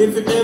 if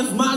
Lives Matter.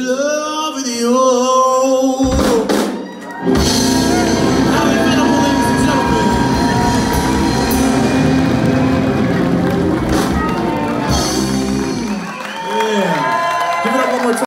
Love with you.